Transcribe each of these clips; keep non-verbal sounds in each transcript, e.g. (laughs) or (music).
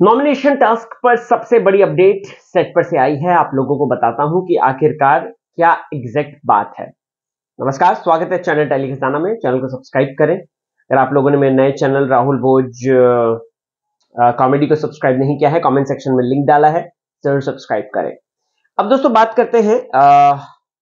Nomination task पर सबसे बड़ी अपडेट सेट पर से आई है। आप लोगों को बताता हूँ कि आखिरकार क्या एग्जैक्ट बात है। नमस्कार, स्वागत है चैनल टेली खजाना में। चैनल को सब्सक्राइब करें। अगर आप लोगों ने मेरे नए चैनल राहुल भोज कॉमेडी को सब्सक्राइब नहीं किया है कमेंट सेक्शन में लिंक डाला है, ज़रूर सब्सक्राइब करें। अब दोस्तों, बात करते हैं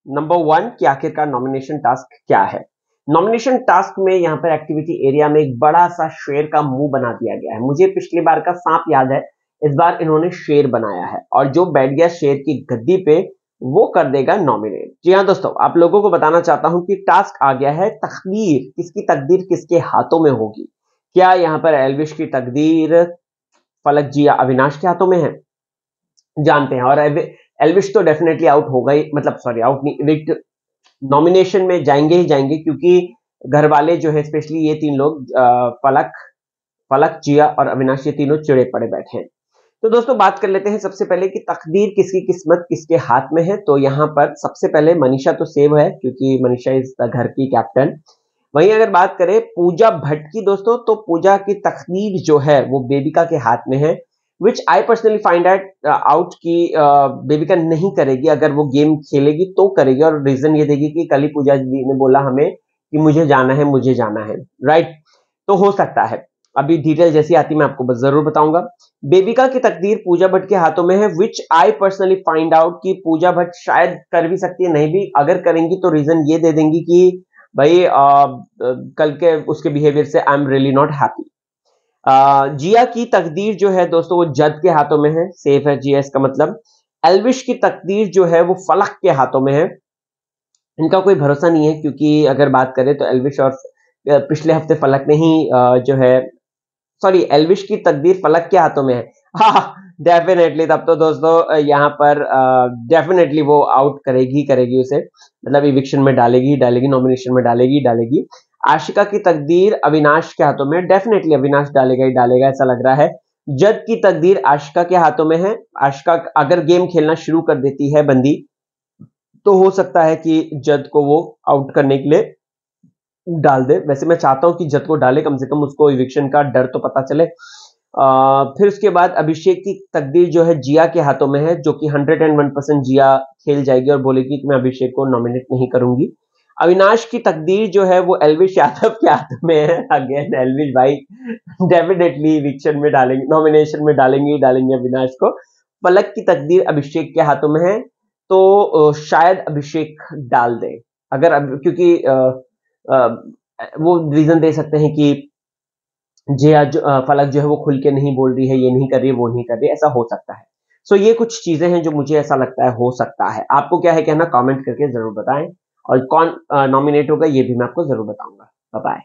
नंबर वन कि आखिरकार नॉमिनेशन टास्क क्या है। नॉमिनेशन टास्क में यहाँ पर एक्टिविटी एरिया में एक बड़ा सा शेर का मुँह बना दिया गया है। मुझे पिछली बार का सांप याद है, इस बार इन्होंने शेर बनाया है और जो बैठ गया शेर की गद्दी पे, वो कर देगा नॉमिनेट जी हाँ दोस्तों, आप लोगों को बताना चाहता हूँ कि टास्क आ गया है तकदीर। किसकी तकदीर किसके हाथों में होगी? क्या यहाँ पर एलविश की तकदीर फलक जी या अविनाश के हाथों में है? जानते हैं और एलविश तो डेफिनेटली आउट होगा ही मतलब सॉरी आउट नहीं नॉमिनेशन में जाएँगे ही जाएँगे, क्योंकि घर वाले जो है स्पेशली ये तीन लोग फलक फलक जिया और अविनाश, ये तीनों चिड़े पड़े बैठे हैं। तो दोस्तों, बात कर लेते हैं सबसे पहले कि तकदीर किसकी किस्मत किसके हाथ में है। तो यहाँ पर सबसे पहले मनीषा तो सेव है, क्योंकि मनीषा इस घर की कैप्टन। वहीं अगर बात करें पूजा भट्ट की, दोस्तों तो पूजा की तकदीर जो है, वो बेबिका के हाथ में है। Which I personally find out out की बेबिका नहीं करेगी अगर वो गेम खेलेगी तो करेगी और रीजन ये देगी कि कल ही पूजा जी ने बोला हमें कि मुझे जाना है मुझे जाना है राइट right? तो हो सकता है। अभी डिटेल जैसी आती मैं आपको ज़रूर बताऊँगा। बेबिका की तकदीर पूजा भट्ट के हाथों में है which I personally find out कि पूजा भट्ट शायद कर भी सकती है नहीं भी। अगर करेंगी तो रीजन ये दे देंगी कि भाई आ, uh, कल के उसके बिहेवियर से I am really not happy Jiya की तकदीर जो है दोस्तों, वो जद के हाथों में है। सेफ़ है, जिया इसका मतलब। एलविश की तकदीर जो है, वो फलक के हाथों में है। इनका कोई भरोसा नहीं है, क्योंकि अगर बात करें तो एलविश और पिछले हफ़्ते फलक ने ही जो है सॉरी एलविश की तकदीर फलक के हाथों में है। (laughs) हाँ डेफिनेटली तब तो दोस्तों यहाँ पर डेफिनेटली वो आउट करेगी करेगी उसे। मतलब इविक्शन में डालेगी डालेगी नॉमिनेशन में डालेगी डालेगी। आशिका की तकदीर अविनाश के हाथों में डेफिनेटली अविनाश डालेगा ही डालेगा ऐसा लग रहा है। जद की तकदीर आशिका के हाथों में है। आशिका अगर गेम खेलना शुरू कर देती है बंदी तो हो सकता है कि जद को वो आउट करने के लिए डाल दे। वैसे मैं चाहता हूँ कि जद को डाले कम से कम उसको इविक्शन का डर तो पता चले। आ, फिर उसके बाद अभिषेक की तकदीर जो है जिया के हाथों में है जो कि 101 परसेंट जिया खेल जाएगी और बोलेगी कि मैं अभिषेक को नॉमिनेट नहीं करूँगी। अविनाश की तकदीर जो है वो एलविश यादव के हाथ में है। अगेन एलविश भाई डेफिनेटली विक्शन में डालेंगे नॉमिनेशन में डालेंगे ही डालेंगे अविनाश को। पलक की तकदीर अभिषेक के हाथों में है तो शायद अभिषेक डाल दे। अगर अब क्योंकि आ, आ, वो रीजन दे सकते हैं कि जे जो फलक जो है वो खुल के नहीं बोल रही है ये नहीं कर रही है वो नहीं कर रही ऐसा हो सकता है। सो ये कुछ चीज़ें हैं जो मुझे ऐसा लगता है हो सकता है। आपको क्या है कहना कमेंट करके ज़रूर बताएँ। और कौन नॉमिनेट होगा ये भी मैं आपको ज़रूर बताऊँगा। बाय